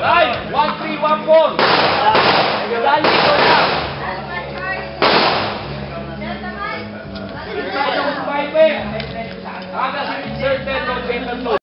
Right, one three, one four.